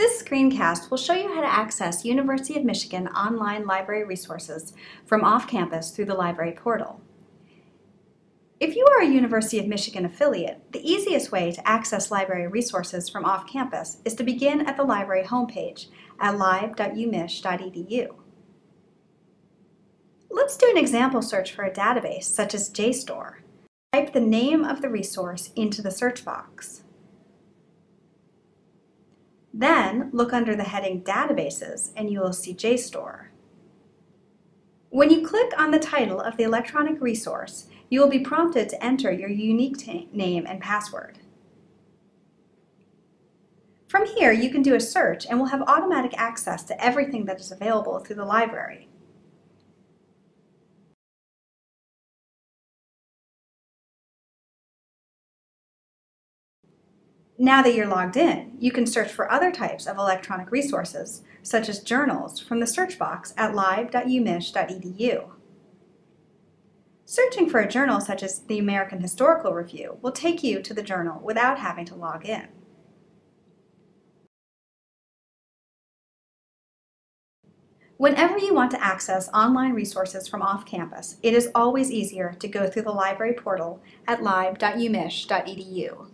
This screencast will show you how to access University of Michigan online library resources from off-campus through the library portal. If you are a University of Michigan affiliate, the easiest way to access library resources from off-campus is to begin at the library homepage at lib.umich.edu. Let's do an example search for a database such as JSTOR. Type the name of the resource into the search box. Then look under the heading Databases and you will see JSTOR. When you click on the title of the electronic resource, you will be prompted to enter your unique name and password. From here, you can do a search and will have automatic access to everything that is available through the library. Now that you're logged in, you can search for other types of electronic resources, such as journals, from the search box at lib.umich.edu. Searching for a journal such as the American Historical Review will take you to the journal without having to log in. Whenever you want to access online resources from off-campus, it is always easier to go through the library portal at lib.umich.edu.